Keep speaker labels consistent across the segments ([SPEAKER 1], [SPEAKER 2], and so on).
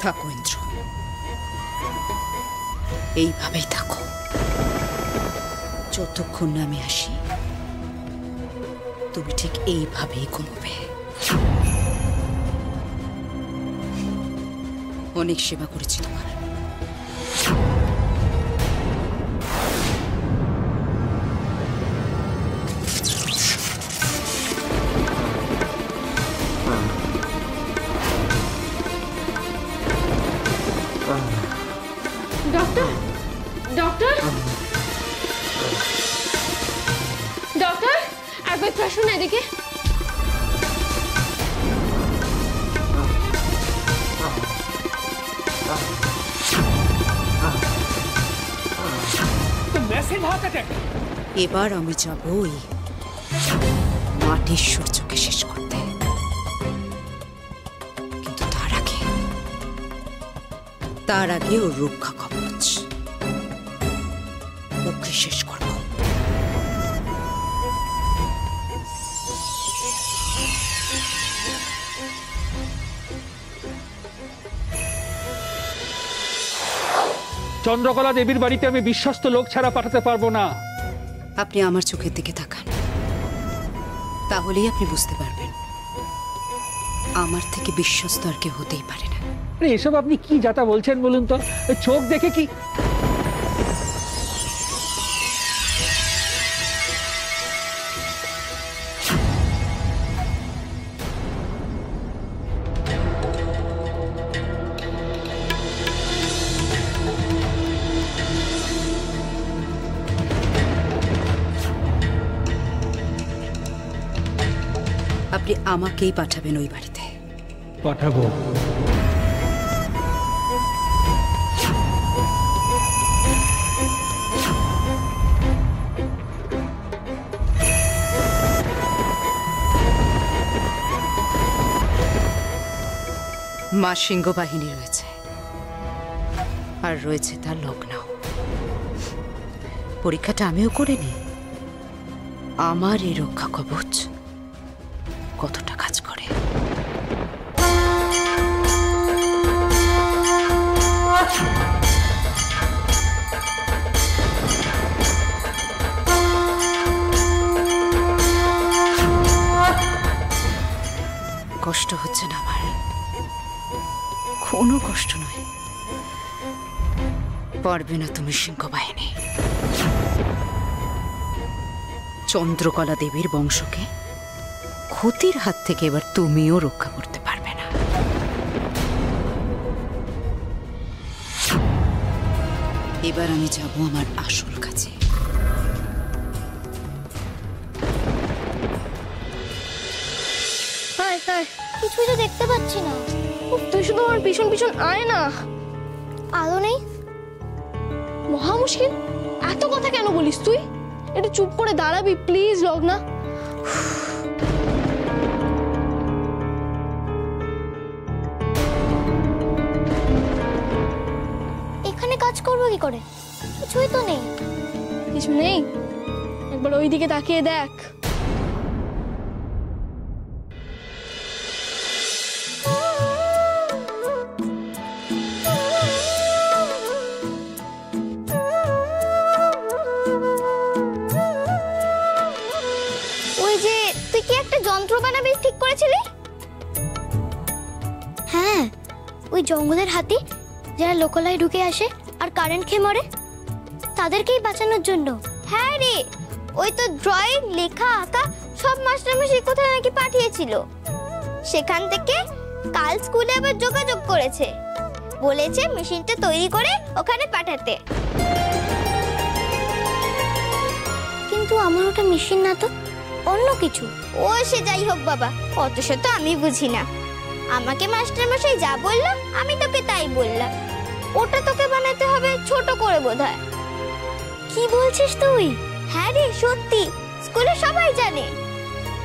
[SPEAKER 1] থাকো, ইন্দ্র। এইভাবেই থাকো। যতক্ষণ না আমি আসি, তুমি ঠিক এইভাবেই ঘুমবে। অনেক সেবা করেছি তোমার।
[SPEAKER 2] ডক্টর ডক্টর ডক্টর একবার আসুন এদিকে।
[SPEAKER 1] এবার আমি যাবই মাটির সূর্যকে শেষ করতে। কিন্তু তার আগে তার আগে ওর রক্ষা শেষ করব।
[SPEAKER 3] চন্দ্রকলা দেবীর বাড়িতে আমি বিশ্বস্ত লোক ছাড়া পাঠাতে পারব না।
[SPEAKER 1] আপনি আমার চোখের দিকে তাকান। তাহলেই আপনি বুঝতে পারবেন। আমার থেকে বিশ্বস্ত আর কেউ হতেই পারে না।
[SPEAKER 3] এসব আপনি কি যাতা বলছেন বলুন তো? চোখ দেখে কি
[SPEAKER 1] আপনি আমাকেই পাঠাবেন ওই বাড়িতে।
[SPEAKER 3] পাঠাবো।
[SPEAKER 1] মা সিংহ বাহিনী রয়েছে। আর রয়েছে তার লগ্ন পরীক্ষাটা আমিও করিনি আমার এই রক্ষা কবচ পারবে না তুমি সিংহ বাহিনী চন্দ্রকলা দেবীর বংশকে ক্ষতির হাত থেকে এবার তুমিও রক্ষা করতে পারবে না। এবার আমি যাব আমার আসল কাছে।
[SPEAKER 2] হায় হায়
[SPEAKER 4] কিছুই তো দেখতে পাচ্ছি না।
[SPEAKER 2] তুই শুধু আমার পিছন পিছন আয় না
[SPEAKER 4] আলো নেই?
[SPEAKER 2] মহা মুশকিল। এত কথা কেন বলিস তুই? একটু চুপ করে দাঁড়াবি প্লিজ লগ্না
[SPEAKER 4] এখানে কাজ করব কি করে? কিছুই তো নেই।
[SPEAKER 2] কিছু নেই? একবার ওইদিকে তাকিয়ে দেখ।
[SPEAKER 4] ওই জঙ্গলের হাতি যারা লোকালয়ে ঢুকে আসে আর কারেন্ট খেয়ে মরে? তাদেরকেই বাঁচানোর জন্য। হ্যাঁ রে, ওই তো ড্রয়িং লেখা, আঁকা, সব মাস্টারমশাই কোথায় নাকি পাঠিয়েছিল? সেখান থেকে কাল স্কুলে আবার যোগাযোগ করেছে। বলেছে মেশিনটা তৈরি করে ওখানে পাঠাতে। কিন্তু আমার ওটা মেশিন না তো, অন্য কিছু। ও সে যাই হোক বাবা, অত শত আমি বুঝি না। আমাকে মাস্টারমশাই যা বলল, আমি তোকে তাই বললাম। ওটা তোকে বানাতে হবে ছোট করে বোধহয়। কি বলছিস তুই? হ্যাঁ রে, সত্যি। স্কুলে সবাই জানে।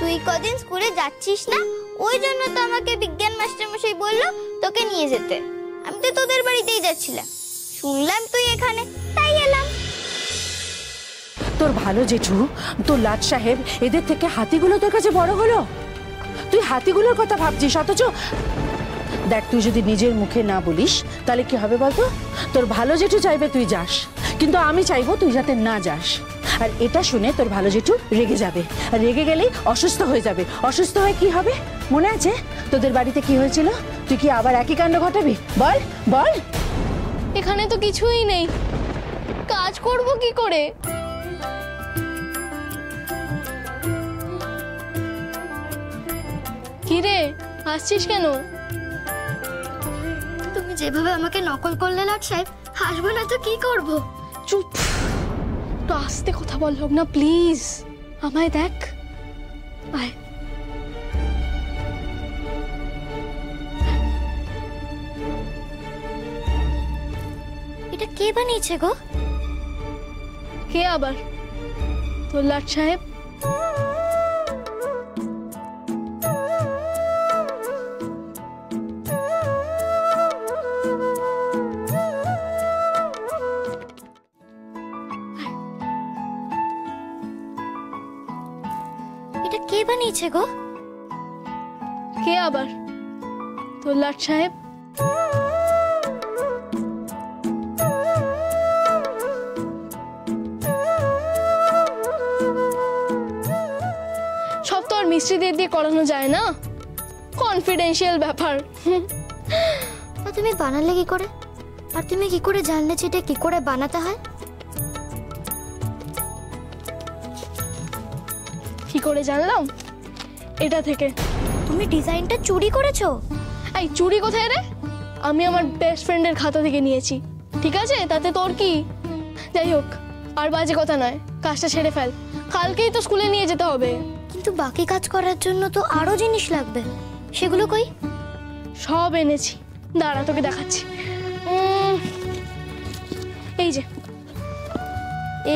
[SPEAKER 4] তুই কদিন স্কুলে যাচ্ছিস না? ওই জন্য তো আমাকে বিজ্ঞান মাস্টারমশাই বলল তোকে নিয়ে যেতে। আমি তো তোদের বাড়িতেই যাচ্ছিলাম। শুনলাম তুই এখানে, তাই এলাম।
[SPEAKER 5] তোর ভালো জেঠু, তোর লাট সাহেব, এদের থেকে হাতিগুলো তোর কাছে বড় হলো? তুই হাতিগুলোর কথা ভাবছিস, অথচ? দেখ, তুই যদি নিজের মুখে না বলিস, তাহলে কি হবে বলতো? তোর ভালো জেঠু চাইবে তুই যাস, কিন্তু আমি চাইব তুই যাতে না যাস। আর এটা শুনে তোর ভালো জেঠু রেগে যাবে। আর রেগে গেলেই অসুস্থ হয়ে যাবে। অসুস্থ হয়ে কি হবে? মনে আছে? তোদের বাড়িতে কি হয়েছিল? তুই কি আবার একই কাণ্ড ঘটাবি? বল বল।
[SPEAKER 2] এখানে তো কিছুই নেই। কাজ করব কি করে? কি রে আসছিস কেন?
[SPEAKER 4] তুমি যেভাবে আমাকে নকল করলে লাট সাহেব হাসবো না তো কি করব?
[SPEAKER 2] চুপ। একটু আস্তে কথা বল না প্লিজ। আমায় দেখ। আয়।
[SPEAKER 4] এটা কে বানিয়েছে গো?
[SPEAKER 2] কে আবার? তোর লাট সাহেব?
[SPEAKER 4] কে গো?
[SPEAKER 2] কে আবার? তোর লাট সাহেব? সব তো আর মিস্ত্রি দিয়ে করানো যায় না। কনফিডেন্সিয়াল ব্যাপার।
[SPEAKER 4] তা তুমি বানালে কি করে? আর তুমি কি করে জানলে এটা কি করে বানাতে হয়?
[SPEAKER 2] কি করে জানলাম? এটা থেকে।
[SPEAKER 4] তুমি ডিজাইনটা চুরি করেছ?
[SPEAKER 2] এই চুরি কোথায় রে? আমি আমার বেস্ট ফ্রেন্ডের খাতা থেকে নিয়েছি। ঠিক আছে? তাতে তোর কি? যাই হোক আর বাজে কথা নয়। কাজটা ছেড়ে ফেল। কালকেই তো স্কুলে নিয়ে যেতে হবে।
[SPEAKER 4] কিন্তু বাকি কাজ করার জন্য তো আরও জিনিস লাগবে। সেগুলো কই?
[SPEAKER 2] সব এনেছি। দাঁড়া তোকে দেখাচ্ছি। এই যে।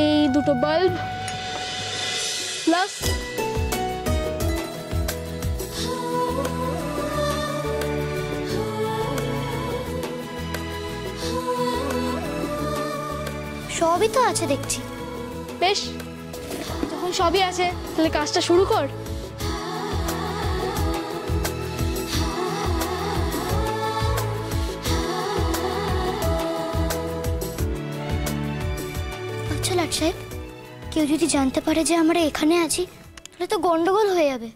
[SPEAKER 2] এই দুটো বাল্ব প্লাস
[SPEAKER 4] সবই তো আছে দেখছি।
[SPEAKER 2] বেশ যখন সবই আছে তাহলে কাজটা শুরু কর।
[SPEAKER 4] আচ্ছা লাট সাহেব কেউ যদি জানতে পারে যে আমরা এখানে আছি তাহলে তো গন্ডগোল হয়ে যাবে।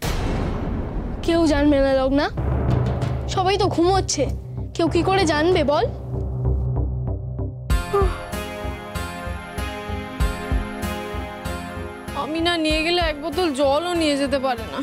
[SPEAKER 2] কেউ জানবে না লোক না সবাই তো ঘুমোচ্ছে। কেউ কি করে জানবে বল।
[SPEAKER 6] আমি না নিয়ে গেলে এক বোতল জলও নিয়ে যেতে পারে না।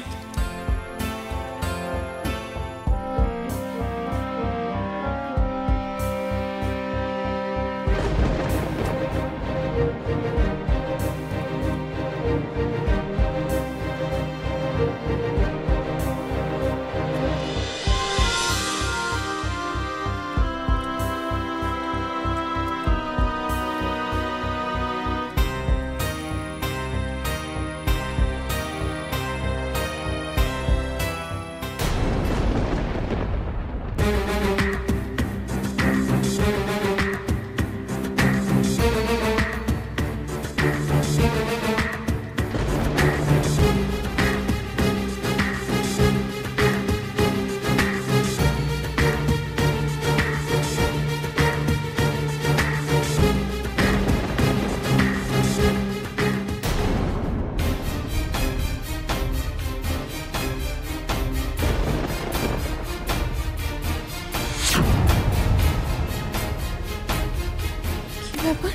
[SPEAKER 6] ব্যাপার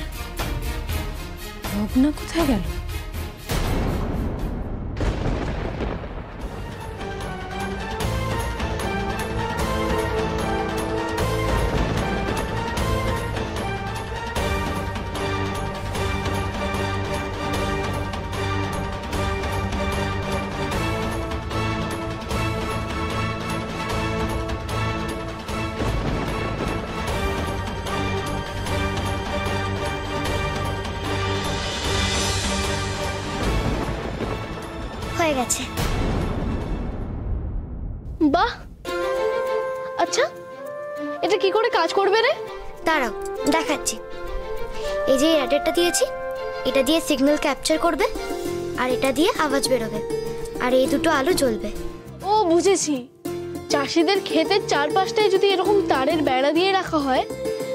[SPEAKER 6] ভগ্না কোথায় গেল
[SPEAKER 4] গেছে।
[SPEAKER 2] বাহ! আচ্ছা এটা কি করে কাজ করবে রে?
[SPEAKER 4] দাঁড়াও দেখাচ্ছি। এই যে অ্যাডারটা দিয়েছি এটা দিয়ে সিগন্যাল ক্যাপচার করবে আর এটা দিয়ে আওয়াজ বেরোবে আর এই দুটো আলো জ্বলবে।
[SPEAKER 2] ও বুঝেছি। চাষিদের ক্ষেতের চারপাশটায় যদি এরকম তারের বেড়া দিয়ে রাখা হয়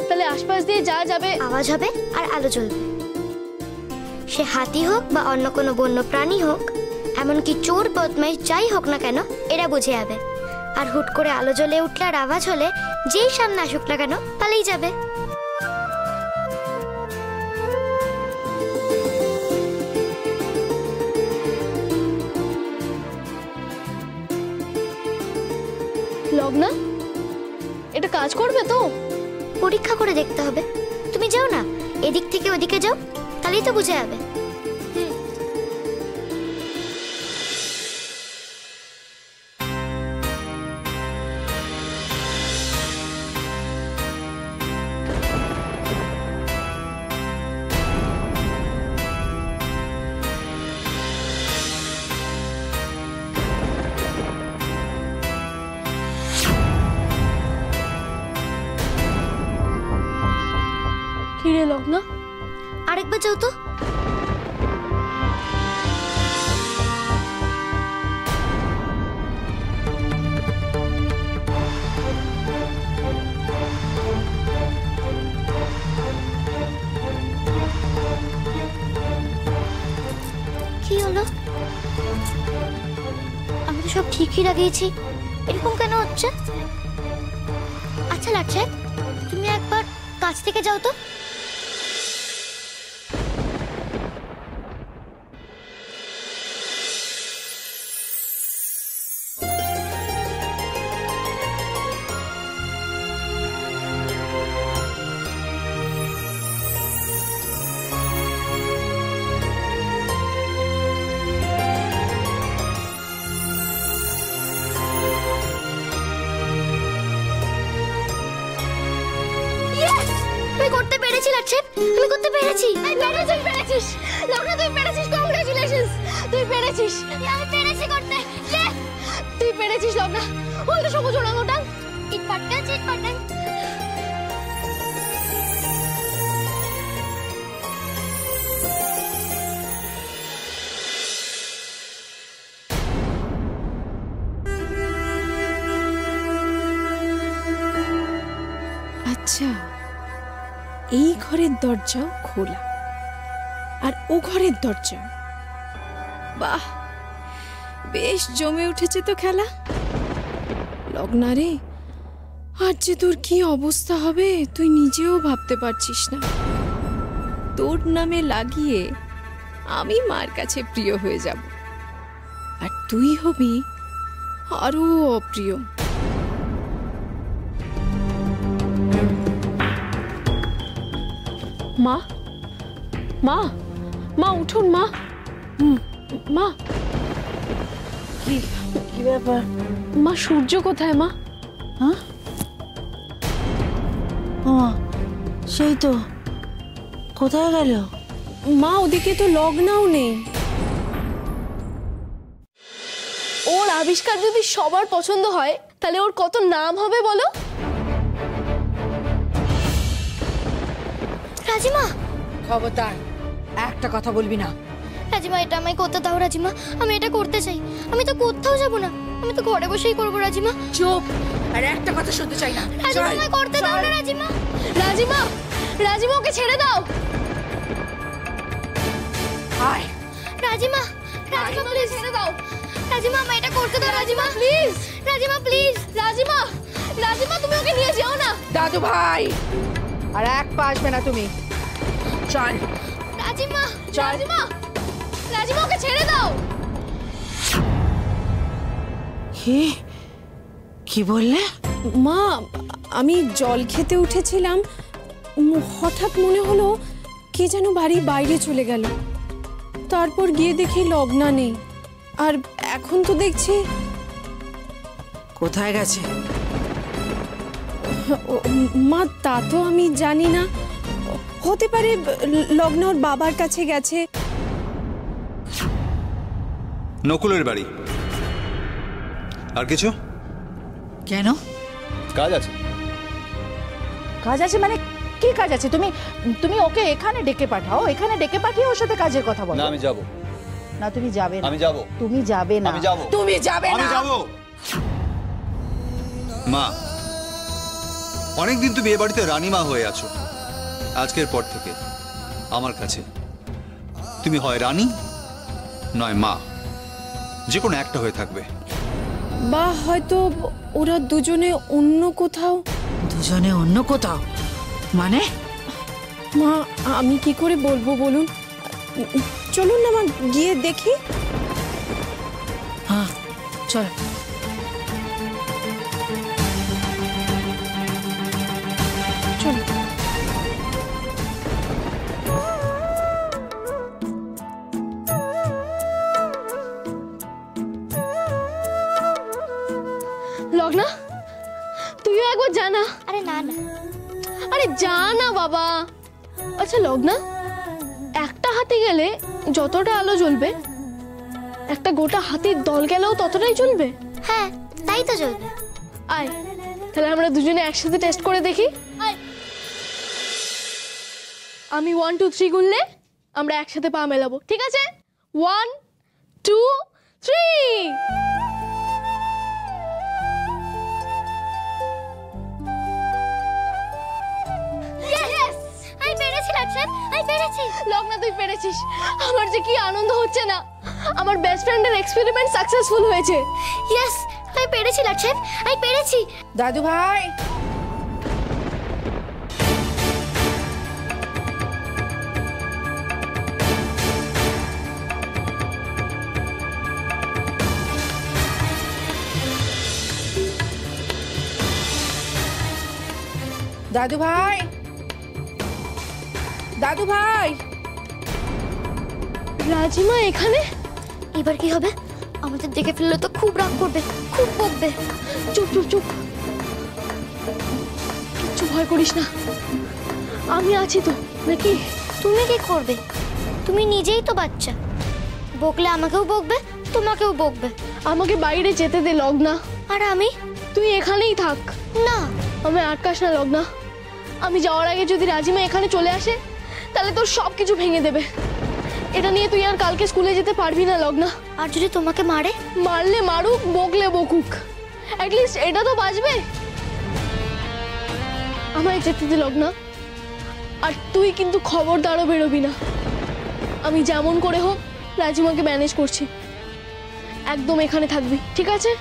[SPEAKER 2] তাহলে আশপাশ দিয়ে যা যাবে।
[SPEAKER 4] আওয়াজ হবে আর আলো জ্বলবে। সে হাতি হোক বা অন্য কোনো বন্য প্রাণী হোক এমনকি চোর বদমাইশ যাই হোক না কেন এরা বুঝে যাবে। আর হুট করে আলো জ্বলে উঠলে আর আওয়াজ হলে যেই সামনে আসুক না কেন পালিয়ে যাবে।
[SPEAKER 2] লগ্না এটা কাজ করবে তো?
[SPEAKER 4] পরীক্ষা করে দেখতে হবে। তুমি যাও না এদিক থেকে ওদিকে যাও তাহলেই তো বুঝে যাবে।
[SPEAKER 2] কি রে লগ্না।
[SPEAKER 4] আরেকবার যাও তো। কি হলো? আমি তো সব ঠিকই লাগিয়েছি। এরকম কেন হচ্ছে? আচ্ছা লাগছে তুমি একবার কাছ থেকে যাও তো। পেরেছি
[SPEAKER 2] এই পেরেছিস। লগ্না তুই পেরেছিস কংগ্রেচুলেশনস তুই পেরেছিস।
[SPEAKER 4] আমি পেরেছি করতে!
[SPEAKER 2] তুই পেরেছিস লগ্না তো সবুজ ওরাঙ্গুটাং
[SPEAKER 4] ইট পাট্টান চিট পাট্টান
[SPEAKER 6] আচ্ছা এই ঘরের দরজাও খোলা। আর ও ঘরের দরজা। বাহ, বেশ জমে উঠেছে তো খেলা। লগ্না রে আজ যে তোর কি অবস্থা হবে, তুই নিজেও ভাবতে পারছিস না। তোর নামে লাগিয়ে আমি মার কাছে প্রিয় হয়ে যাব। আর তুই হবি আরও অপ্রিয়। মা মা মা উঠুন মা। হুম, মা।
[SPEAKER 5] কি কি ব্যাপার?
[SPEAKER 6] মা সূর্য কোথায় মা?
[SPEAKER 5] হ্যাঁ? সেই তো। কোথায় গেল?
[SPEAKER 6] মা ওদিকে তো লগ্নাও নেই।
[SPEAKER 2] ওর আবিষ্কার যদি সবার পছন্দ হয় তাহলে ওর কত নাম হবে বলো?
[SPEAKER 4] রাজিমা!
[SPEAKER 5] খবরদার। একটা কথা বলবি না।
[SPEAKER 4] রাজিমা এটা আমায় করতে দাও রাজিমা। আমি এটা করতে চাই। আমি তো কোথাও যাব না। আমি তো ঘরে বসেই করব রাজিমা।
[SPEAKER 5] চুপ। আর একটা কথা শুনতে চাই না।
[SPEAKER 4] রাজিমা আমায় করতে দাও না রাজিমা।
[SPEAKER 2] রাজিমা রাজিমা ওকে ছেড়ে দাও।
[SPEAKER 5] আয়
[SPEAKER 4] রাজিমা রাজিমা প্লিজ।
[SPEAKER 2] ছেড়ে দাও।
[SPEAKER 4] রাজিমা আমায় এটা করতে দাও রাজিমা
[SPEAKER 2] প্লিজ।
[SPEAKER 4] রাজিমা প্লিজ।
[SPEAKER 2] রাজিমা রাজিমা তুমি ওকে নিয়ে যেও না।
[SPEAKER 5] দাদু ভাই আর এক পা আসবে না তুমি। চল।
[SPEAKER 4] রাজিমা
[SPEAKER 2] রাজিমা রাজিমা ওকে ছেড়ে দাও।
[SPEAKER 5] কি কি বললে?
[SPEAKER 6] মা আমি জল খেতে উঠেছিলাম হঠাৎ মনে হলো কে যেন বাড়ির বাইরে চলে গেল। তারপর গিয়ে দেখি লগ্না নেই। আর এখন তো দেখছি
[SPEAKER 5] কোথায় গেছে?
[SPEAKER 6] মা তা তো আমি জানি না। হতে পারে লগ্ন ওর বাবার কাছে গেছে।
[SPEAKER 7] নকুলের বাড়ি। আর কিছু?
[SPEAKER 8] কেন?
[SPEAKER 7] কাজ আছে।
[SPEAKER 5] কাজ আছে মানে কি কাজ আছে? তুমি তুমি ওকে এখানে ডেকে পাঠাও এখানে ডেকে পাঠিয়ে ওর সাথে কাজের কথা বলো।
[SPEAKER 7] না আমি যাব।
[SPEAKER 5] না তুমি যাবে না।
[SPEAKER 7] আমি যাব।
[SPEAKER 5] তুমি যাবে না।
[SPEAKER 7] আমি যাব।
[SPEAKER 5] তুমি যাবে না।
[SPEAKER 7] আমি যাব। মা অনেকদিন তুমি এ বাড়িতে রানীমা হয়ে আছো। আজকের পর থেকে আমার কাছে। তুমি হয় রানী নয় মা। যে কোনো একটা হয়ে থাকবে।
[SPEAKER 6] বা হয়তো ওরা দুজনে অন্য কোথাও।
[SPEAKER 8] দুজনে অন্য কোথাও? মানে?
[SPEAKER 6] মা আমি কি করে বলব বলুন? চলুন না মা গিয়ে দেখি।
[SPEAKER 8] হ্যাঁ চল
[SPEAKER 6] চলো।
[SPEAKER 2] যা না বাবা। আচ্ছা লগ্না একটা হাতি গেলে যতটা আলো জ্বলবে একটা গোটা হাতির দল গেলেও ততটাই জ্বলবে?
[SPEAKER 4] হ্যাঁ তাই তো চলবে
[SPEAKER 2] আয় তাহলে আমরা দুজনে একসাথে টেস্ট করে দেখি। আমি ওয়ান টু থ্রি গুনলে আমরা একসাথে পা মেলাবো ঠিক আছে? ওয়ান পেরেছিস আমার যে কি আনন্দ হচ্ছে না। আমার বেস্ট ফ্রেন্ডের এক্সপেরিমেন্ট সাকসেসফুল হয়েছে।
[SPEAKER 4] ইয়েস আমি পেরেছি লাটসান আমি পেরেছি।
[SPEAKER 5] দাদু ভাই। দাদু ভাই। দাদু ভাই।
[SPEAKER 2] রাজিমা এখানে?
[SPEAKER 4] এবার কি হবে? আমাদের দেখে ফেললে তো খুব রাগ করবে খুব বকবে।
[SPEAKER 2] চুপ চুপ চুপ। কিচ্ছু ভয় করিস না। আমি আছি তো। নাকি?
[SPEAKER 4] তুমি কি করবে? তুমি নিজেই তো বাচ্চা। বকলে আমাকেও বকবে তোমাকেও বকবে।
[SPEAKER 2] আমাকে বাইরে যেতে দে লগ্না।
[SPEAKER 4] আর আমি?
[SPEAKER 2] তুই এখানেই থাক।
[SPEAKER 4] না।
[SPEAKER 2] আমি আটকাস না লগ্না। আমি যাওয়ার আগে যদি রাজিমা এখানে চলে আসে তাহলে তোর সব কিছু ভেঙে দেবে। এটা নিয়ে তুই আর কালকে স্কুলে যেতে পারবি না লগ্না।
[SPEAKER 4] আর যদি তোমাকে মারে?
[SPEAKER 2] মারলে মারুক বকলে বকুক। অ্যাটলিস্ট এটা তো বাঁচবে। আমায় যেতে দে লগ্না। আর তুই কিন্তু খবরদারও বেরোবি না। আমি যেমন করে হোক রাজিমাকে ম্যানেজ করছি। একদম এখানে থাকবি ঠিক আছে?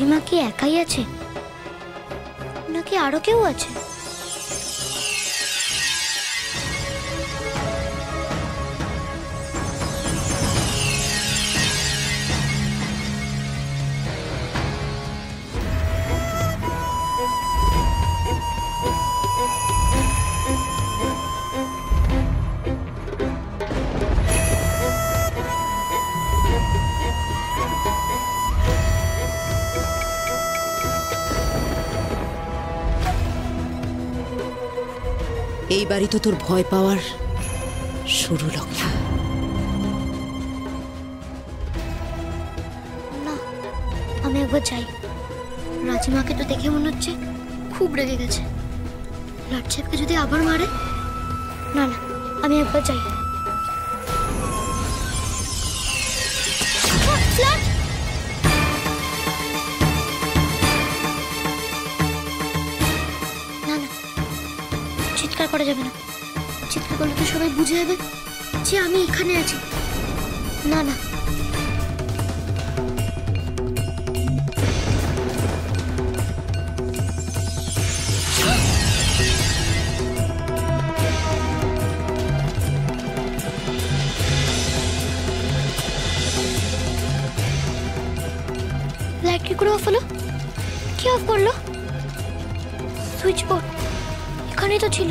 [SPEAKER 4] রাজিমা কি একাই আছে? নাকি আরও কেউ আছে?
[SPEAKER 1] এইবারই তো তোর ভয় পাওয়ার শুরু লগ্না
[SPEAKER 4] না আমি একবার যাই। রাজিমাকে তো দেখে মনে হচ্ছে খুব রেগে গেছে। লাটসাহেবকে যদি আবার মারে? না না আমি একবার যাই। চিৎকার করা যাবে না। চিৎকার করলে তো সবাই বুঝে যাবে যে আমি এখানে আছি। না না। লাইট কি করে অফ হলো? কে অফ করল? সুইচ বোর্ড তো ছিল